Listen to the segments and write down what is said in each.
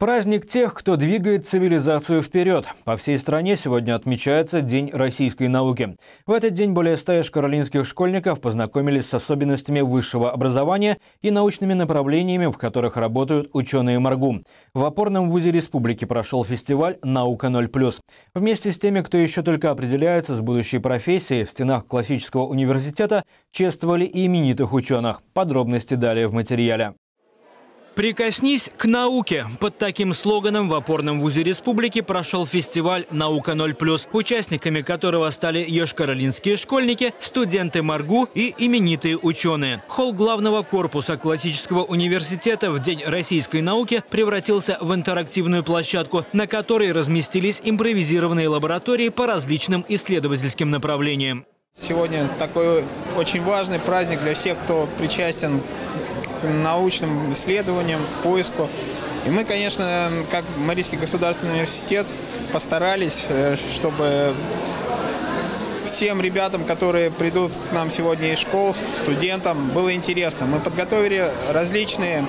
Праздник тех, кто двигает цивилизацию вперед. По всей стране сегодня отмечается День российской науки. В этот день более ста каролинских школьников познакомились с особенностями высшего образования и научными направлениями, в которых работают ученые МАРГУ. В опорном вузе республики прошел фестиваль «Наука 0+.» Вместе с теми, кто еще только определяется с будущей профессией, в стенах классического университета чествовали и именитых ученых. Подробности далее в материале. Прикоснись к науке. Под таким слоганом в опорном вузе республики прошел фестиваль «Наука 0+,» участниками которого стали ешкаролинские школьники, студенты МАРГУ и именитые ученые. Холл главного корпуса классического университета в День российской науки превратился в интерактивную площадку, на которой разместились импровизированные лаборатории по различным исследовательским направлениям. Сегодня такой очень важный праздник для всех, кто причастен научным исследованиям, поиску. И мы, конечно, как Марийский государственный университет постарались, э, чтобы всем ребятам, которые придут к нам сегодня из школ, студентам, было интересно. Мы подготовили различные,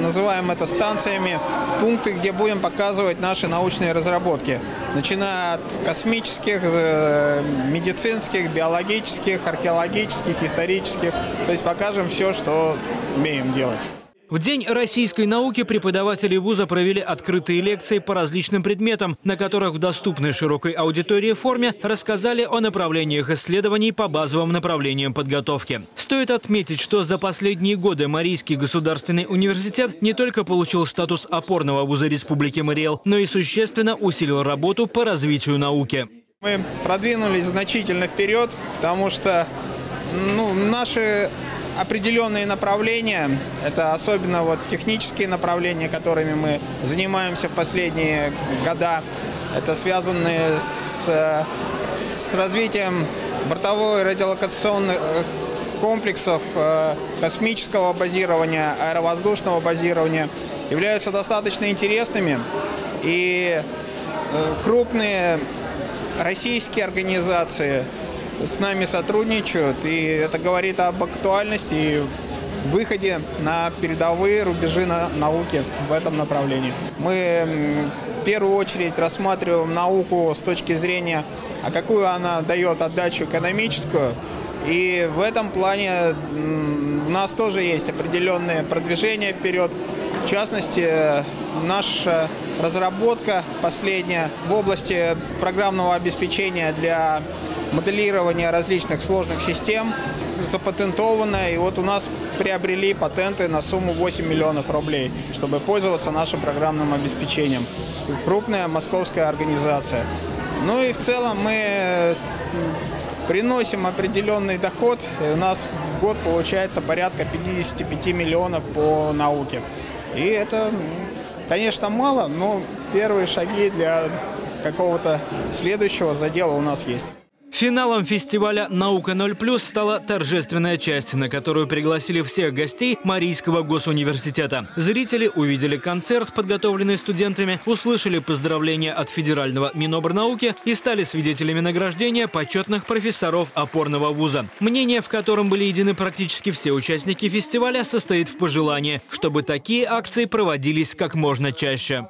называем это станциями, пункты, где будем показывать наши научные разработки. Начиная от космических, э, медицинских, биологических, археологических, исторических. То есть покажем все, что умеем делать. В День российской науки преподаватели вуза провели открытые лекции по различным предметам, на которых в доступной широкой аудитории форме рассказали о направлениях исследований по базовым направлениям подготовки. Стоит отметить, что за последние годы Марийский государственный университет не только получил статус опорного вуза Республики Мариэл, но и существенно усилил работу по развитию науки. Мы продвинулись значительно вперед, потому что ну, наши определенные направления, это особенно вот технические направления, которыми мы занимаемся в последние года, это связанные с, с развитием бортовой радиолокационных комплексов э, космического базирования, аэровоздушного базирования, являются достаточно интересными. И э, крупные российские организации – с нами сотрудничают, и это говорит об актуальности и выходе на передовые рубежи на науки в этом направлении. Мы в первую очередь рассматриваем науку с точки зрения, а какую она дает отдачу экономическую, и в этом плане у нас тоже есть определенные продвижения вперед. В частности, наша разработка последняя в области программного обеспечения для моделирования различных сложных систем запатентовано. И вот у нас приобрели патенты на сумму 8 миллионов рублей, чтобы пользоваться нашим программным обеспечением. Крупная московская организация. Ну и в целом мы приносим определенный доход. И у нас в год получается порядка 55 миллионов по науке. И это, конечно, мало, но первые шаги для какого-то следующего задела у нас есть. Финалом фестиваля «Наука 0+,» стала торжественная часть, на которую пригласили всех гостей Марийского госуниверситета. Зрители увидели концерт, подготовленный студентами, услышали поздравления от Федерального Минобрнауки и стали свидетелями награждения почетных профессоров опорного вуза. Мнение, в котором были едины практически все участники фестиваля, состоит в пожелании, чтобы такие акции проводились как можно чаще.